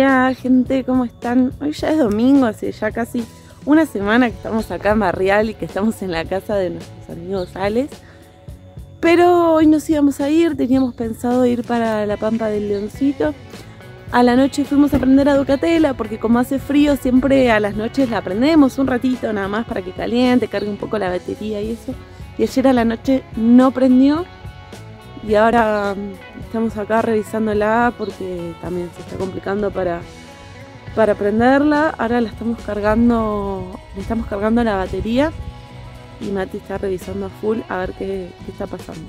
día, gente, ¿cómo están? Hoy ya es domingo, hace ya casi una semana que estamos acá en Barrial y que estamos en la casa de nuestros amigos Alex. Pero hoy nos íbamos a ir, teníamos pensado ir para la Pampa del Leoncito. A la noche fuimos a aprender a Ducatela porque como hace frío siempre a las noches la aprendemos un ratito nada más para que caliente, cargue un poco la batería y eso. Y ayer a la noche no prendió y ahora estamos acá revisándola porque también se está complicando para, para prenderla. Ahora la estamos cargando, le estamos cargando la batería y Mati está revisando a full a ver qué, qué está pasando.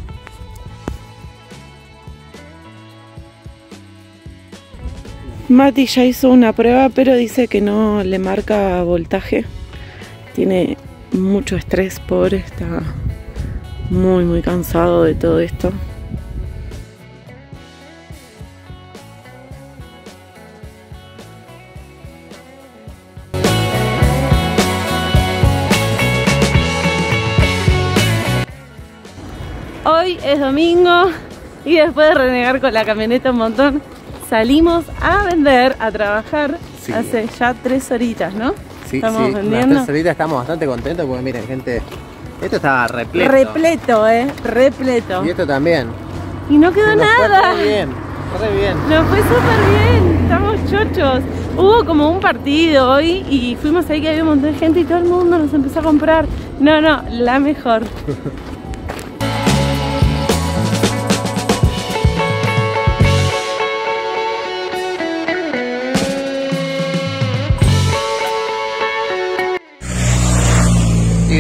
Mati ya hizo una prueba pero dice que no le marca voltaje. Tiene mucho estrés, pobre, está muy muy cansado de todo esto. Es domingo y después de renegar con la camioneta un montón, salimos a vender, a trabajar Sí. hace ya tres horitas, ¿no? Sí, Estamos sí, vendiendo. Las tres horitas estamos bastante contentos porque miren, gente, esto estaba repleto. Repleto, eh, repleto. Y esto también. Y no quedó Nos fue nada. Re bien, re bien. Nos fue súper bien, estamos chochos. Hubo como un partido hoy y fuimos ahí que había un montón de gente y todo el mundo nos empezó a comprar. No, no, la mejor.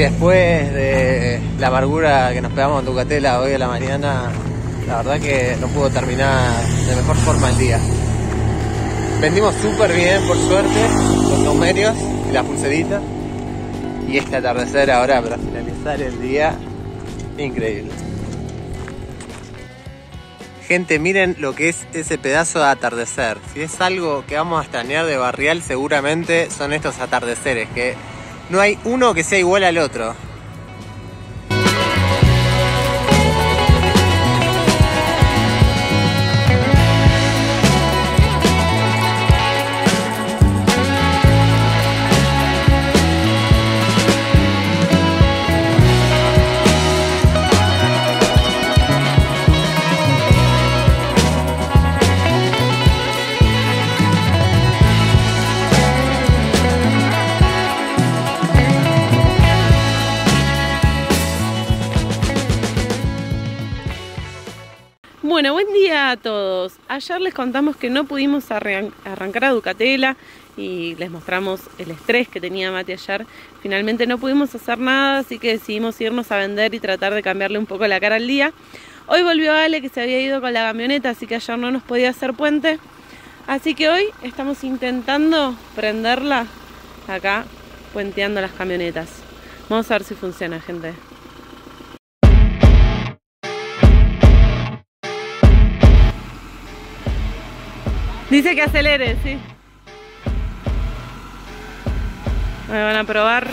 después de la amargura que nos pegamos en Ducatela hoy a la mañana, la verdad que no pudo terminar de mejor forma el día. Vendimos súper bien, por suerte, los numerios y la pulserita. Y este atardecer ahora para finalizar el día, increíble. Gente, miren lo que es ese pedazo de atardecer. Si es algo que vamos a extrañar de Barrial, seguramente son estos atardeceres, que no hay uno que sea igual al otro. Ayer les contamos que no pudimos arran- arrancar a Ducatela y les mostramos el estrés que tenía Mati ayer. Finalmente no pudimos hacer nada, así que decidimos irnos a vender y tratar de cambiarle un poco la cara al día. Hoy volvió Ale que se había ido con la camioneta, así que ayer no nos podía hacer puente. Así que hoy estamos intentando prenderla acá, puenteando las camionetas. Vamos a ver si funciona, gente. Dice que acelere, sí. Me van a probar.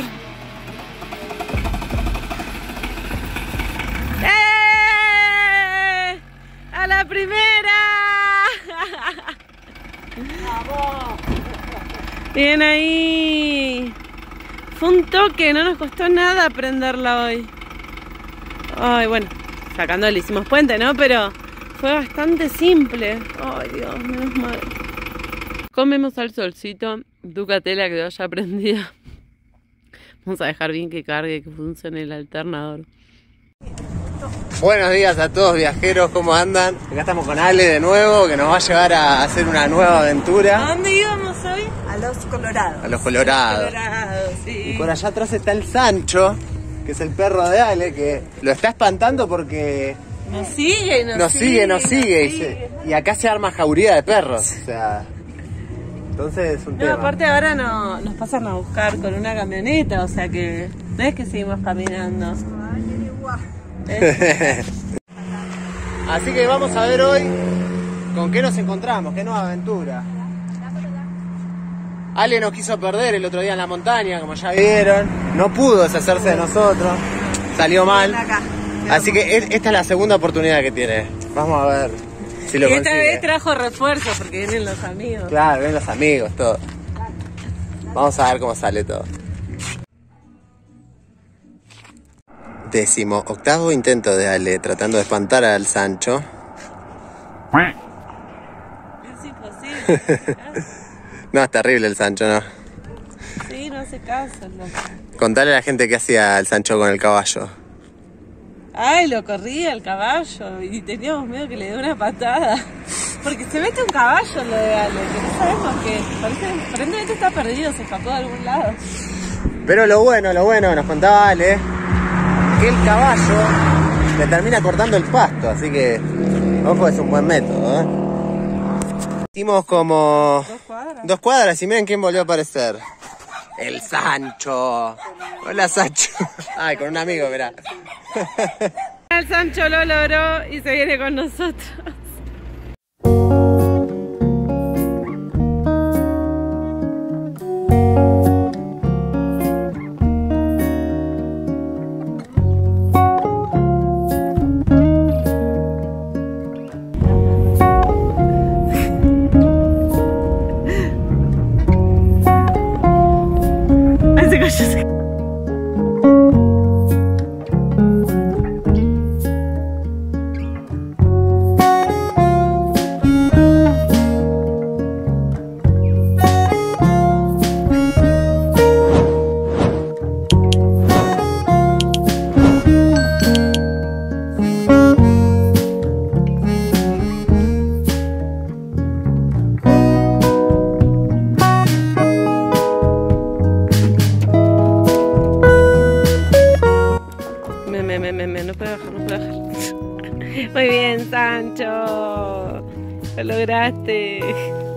¡Eh! ¡A la primera! Bien ahí. Fue un toque, no nos costó nada prenderla hoy. Ay, bueno, sacando le hicimos puente, ¿no? Pero fue bastante simple. Ay, Dios, menos mal. Comemos al solcito. Ducatela quedó ya prendida. Vamos a dejar bien que cargue, que funcione el alternador. Buenos días a todos viajeros, ¿cómo andan? Acá estamos con Ale de nuevo, que nos va a llevar a hacer una nueva aventura dónde íbamos hoy? A los colorados. a los Colorados. Colorado, sí. Y por allá atrás está el Sancho, que es el perro de Ale, que lo está espantando porque Nos sigue, nos, nos sigue, nos sigue. Y, se- y acá se arma jauría de perros. O sea, entonces es un No, tema. aparte ahora no, nos pasan a buscar con una camioneta, o sea que no es que seguimos caminando. Así que vamos a ver hoy con qué nos encontramos, qué nueva aventura. Ale nos quiso perder el otro día en la montaña, como ya vieron. No pudo deshacerse de nosotros. Salió mal. Así que es- esta es la segunda oportunidad que tiene. Vamos a ver Lo y esta consigue. vez trajo refuerzo porque vienen los amigos. Claro, ven los amigos, todo. Vamos a ver cómo sale todo. Décimo octavo intento de Ale tratando de espantar al Sancho. Es imposible. No, es terrible el Sancho, no. sí, no hace caso. loco. Contale a la gente qué hacía el Sancho con el caballo. Ay, lo corría el caballo y teníamos miedo que le dé una patada. Porque se mete un caballo en lo de Ale, que no sabemos parece- aparentemente está perdido, se escapó de algún lado. Pero lo bueno, lo bueno, nos contaba Ale, que el caballo le termina cortando el pasto, así que, ojo, es un buen método, ¿eh? Hicimos como Dos cuadras. dos cuadras y miren quién volvió a aparecer. El Sancho. Hola, Sancho. Ay, con un amigo, mirá. El Sancho lo logró y se viene con nosotros. bien, Sancho. Lo lograste.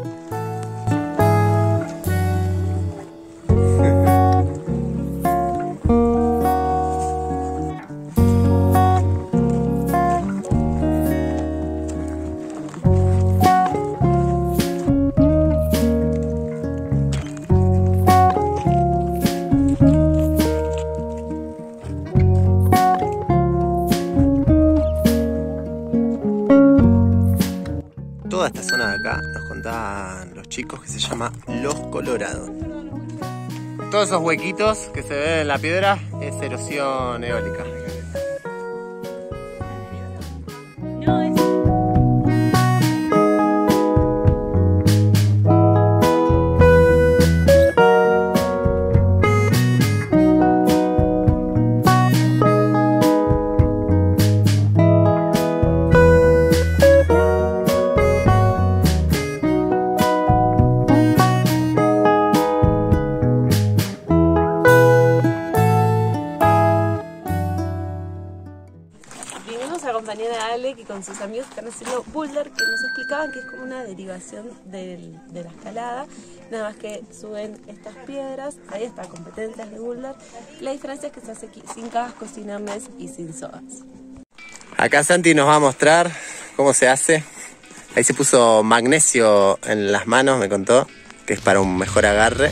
Los chicos que se llama Los Colorados. Todos esos huequitos que se ven en la piedra es erosión eólica. Con sus amigos están haciendo boulder que nos explicaban que es como una derivación del- de la escalada, nada más que suben estas piedras, ahí está, competencias de boulder. La diferencia es que se hace aquí sin cascos, sin arnés y sin sogas. Acá Santi nos va a mostrar cómo se hace. Ahí se puso magnesio en las manos, me contó, que es para un mejor agarre.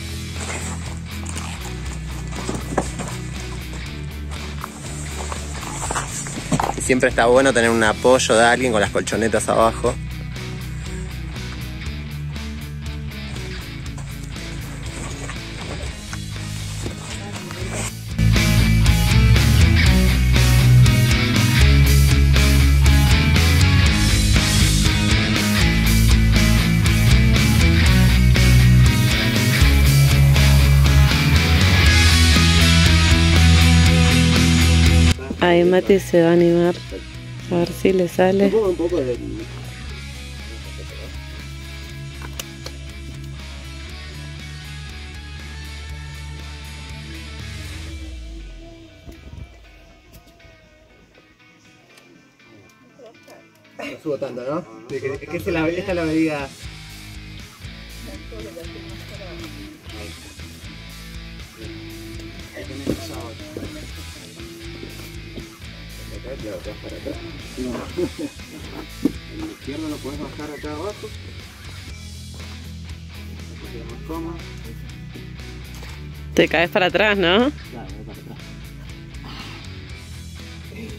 Siempre está bueno tener un apoyo de alguien con las colchonetas abajo. Ahí Mati se va a animar a ver si le sale. Un poco de... No subo tanto, ¿no? Es que, es que esta acá y la bajas para acá. No. el izquierdo lo puedes bajar acá abajo. Te caes para atrás, ¿no? Claro, voy para atrás.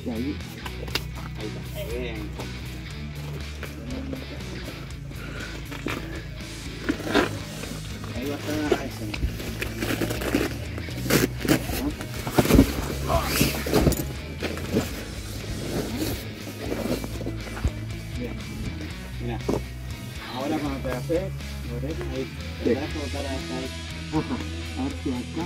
Y ahí. Ahí está. Bien. Ahí va a estar. Ahí está. Te vas a botar hasta ahí. Ajá. A ver si acá.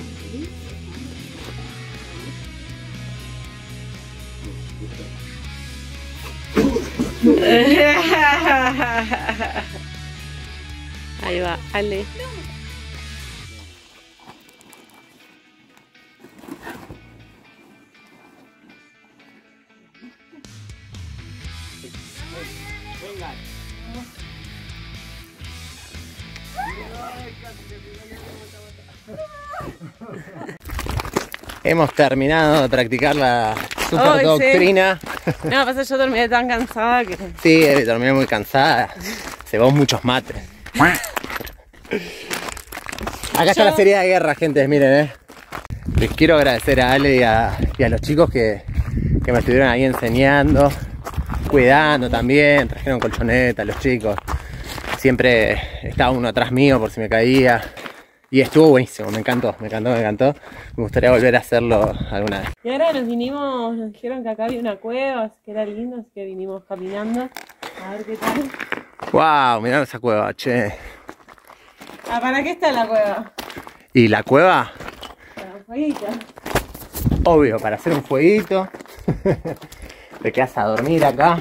Ahí va, Ale. Hemos terminado de practicar la super sí. doctrina. No, pasa yo terminé tan cansada que. Sí, eh, terminé muy cansada. Se va muchos mates. Acá está la serie de guerra, gente, miren, eh. Les quiero agradecer a Ale y a, y a los chicos que, que me estuvieron ahí enseñando, cuidando también, trajeron colchoneta los chicos. Siempre estaba uno atrás mío por si me caía. Y estuvo buenísimo, me encantó, me encantó, me encantó. Me gustaría volver a hacerlo alguna vez. Y ahora nos vinimos, nos dijeron que acá había una cueva, así que era lindo, así que vinimos caminando. A ver qué tal. ¡Wow! Mirá esa cueva, che. Ah, ¿para qué está la cueva? ¿Y la cueva? Para un fueguito. Obvio, para hacer un fueguito. Te quedas a dormir acá.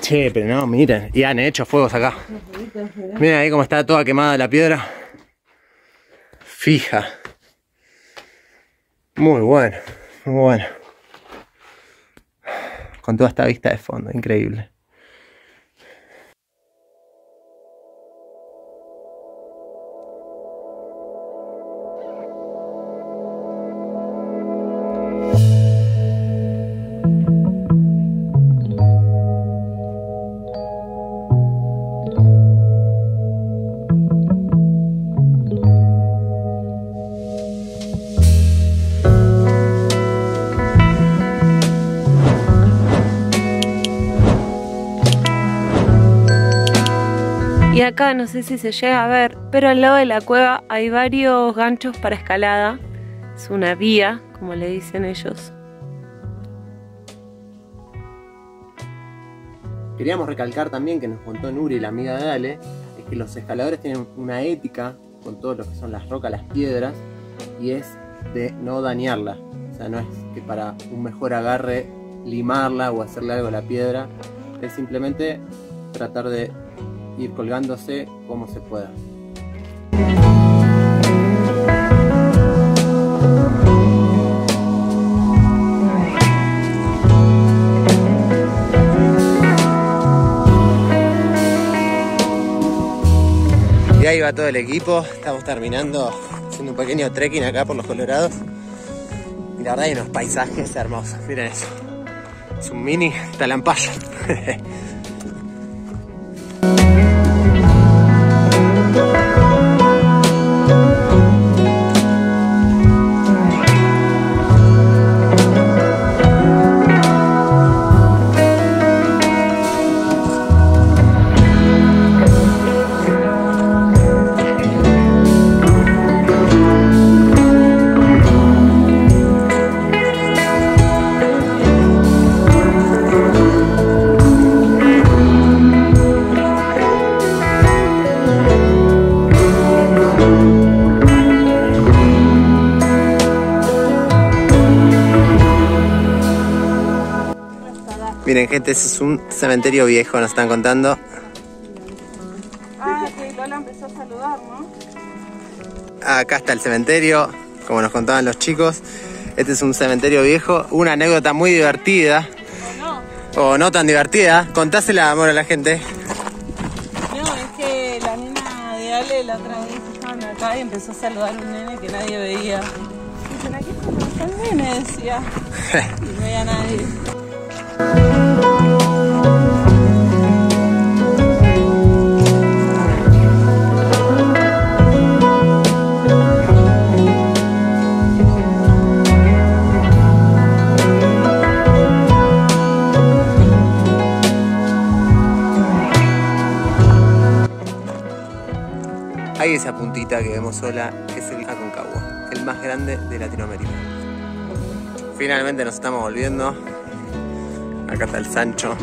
Che, pero no, miren. Y han hecho fuegos acá. Miren ahí cómo está toda quemada la piedra. Fija. Muy bueno, muy bueno. Con toda esta vista de fondo, increíble. No sé si se llega a ver, pero al lado de la cueva hay varios ganchos para escalada. Es una vía, como le dicen ellos. Queríamos recalcar también que nos contó Nuri, la amiga de Ale, es que los escaladores tienen una ética con todo lo que son las rocas, las piedras, y es de no dañarla. O sea, no es que para un mejor agarre limarla o hacerle algo a la piedra, es simplemente tratar de ir colgándose como se pueda. Y ahí va todo el equipo, estamos terminando haciendo un pequeño trekking acá por los Colorados. Y la verdad hay unos paisajes hermosos, miren eso. Es un mini talampayo. Miren gente, ese es un cementerio viejo, nos están contando. Ah, que Lola empezó a saludar, ¿no? Acá está el cementerio, como nos contaban los chicos. Este es un cementerio viejo. Una anécdota muy divertida, No, o no tan divertida. Contásela, amor, a la gente. no, es que la nena de Ale la otra vez estaban acá y empezó a saludar a un nene que nadie veía. Dicen, aquí está el nene, decía. Y no veía a nadie. Esa puntita que vemos sola, es el Aconcagua, el más grande de Latinoamérica. Finalmente nos estamos volviendo. Acá está el Sancho.